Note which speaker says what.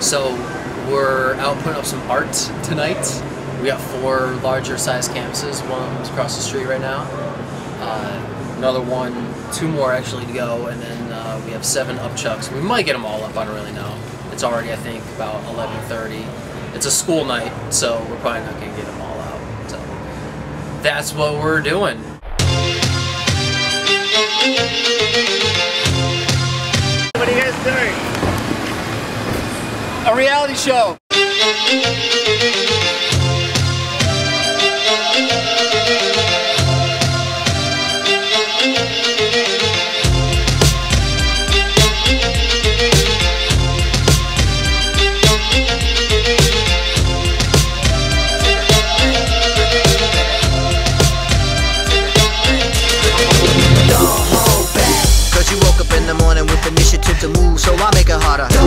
Speaker 1: So we're out putting up some art tonight. We got four larger size canvases. One's across the street right now. Uh, another one, two more actually to go, and then uh, we have seven upchucks. We might get them all up. I don't really know. It's already I think about 11:30. It's a school night, so we're probably not gonna get them all out. So that's what we're doing.
Speaker 2: a reality show. Don't hold you woke up
Speaker 1: in the morning with initiative to move, so I make it harder.